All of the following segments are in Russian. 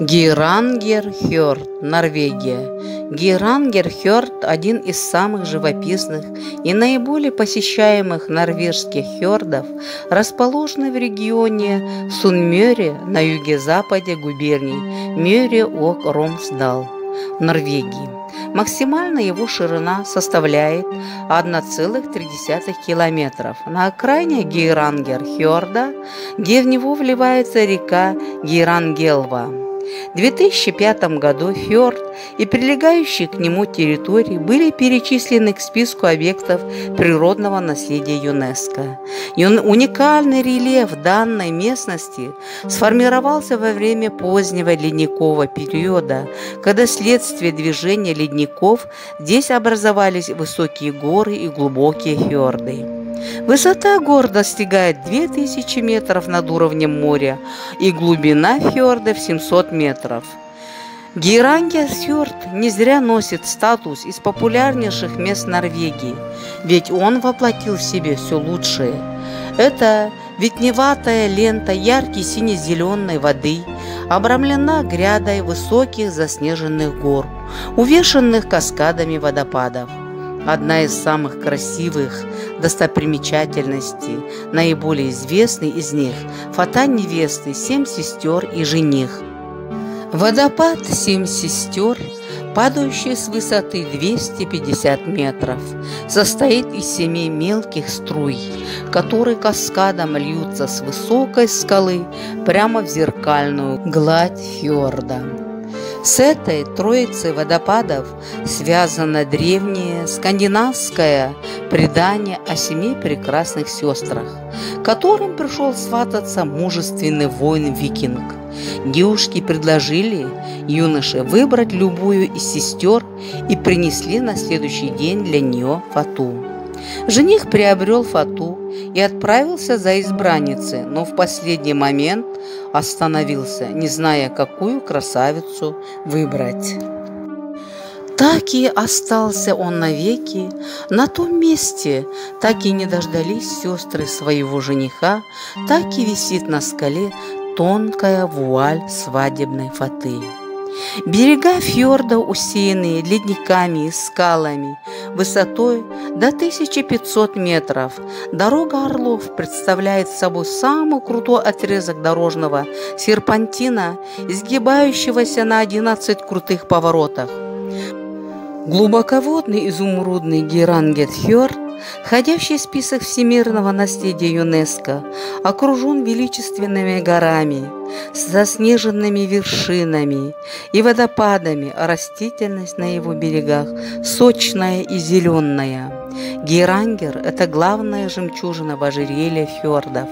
Гейрангер-Хёрд, Норвегия. Гейрангер-Хёрд – один из самых живописных и наиболее посещаемых норвежских хёрдов, расположенный в регионе Сунмёре на юге-западе губернии Мёре-Ок-Ромсдал, Норвегии. Максимальная его ширина составляет 1,3 километров. На окраине Гейрангер-Хёрда, где в него вливается река Гейрангелва. В 2005 году фьорд и прилегающие к нему территории были перечислены к списку объектов природного наследия ЮНЕСКО. Уникальный рельеф данной местности сформировался во время позднего ледникового периода, когда вследствие движения ледников здесь образовались высокие горы и глубокие фьорды. Высота гор достигает 2000 метров над уровнем моря и глубина фьордов 700 метров. Гейрангерфьорд не зря носит статус из популярнейших мест Норвегии, ведь он воплотил в себе все лучшее. Это ветневатая лента яркой сине-зеленой воды, обрамлена грядой высоких заснеженных гор, увешанных каскадами водопадов. Одна из самых красивых достопримечательностей, наиболее известный из них – фата невесты, семь сестер и жених. Водопад «Семь сестер», падающий с высоты 250 метров, состоит из семи мелких струй, которые каскадом льются с высокой скалы прямо в зеркальную гладь фьорда. С этой троицей водопадов связано древнее скандинавское предание о семи прекрасных сестрах, которым пришел свататься мужественный воин-викинг. Девушки предложили юноше выбрать любую из сестер и принесли на следующий день для нее фату. Жених приобрел фату и отправился за избранницей, но в последний момент остановился, не зная, какую красавицу выбрать. Так и остался он навеки на том месте, так и не дождались сестры своего жениха, так и висит на скале тонкая вуаль свадебной фаты. Берега фьорда усеянные ледниками и скалами, высотой до 1500 метров. Дорога Орлов представляет собой самый крутой отрезок дорожного серпантина, изгибающегося на 11 крутых поворотах. Глубоководный изумрудный Герангетфьорд Ходящий список всемирного наследия ЮНЕСКО окружен величественными горами, с заснеженными вершинами и водопадами, растительность на его берегах сочная и зеленая. Герангер – это главная жемчужина в ожерелье фьордов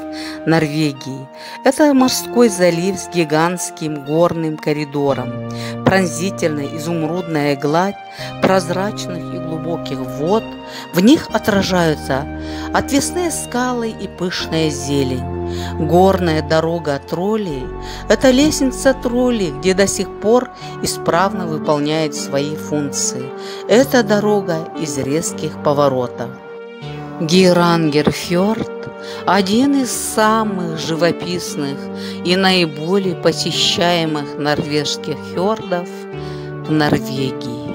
Норвегии. Это морской залив с гигантским горным коридором, пронзительная изумрудная гладь прозрачных и глубоких вод, в них отражаются отвесные скалы и пышная зелень. Горная дорога троллей – это лестница троллей, где до сих пор исправно выполняет свои функции. Это дорога из резких поворотов. Гейрангерфьорд – один из самых живописных и наиболее посещаемых норвежских фьордов в Норвегии.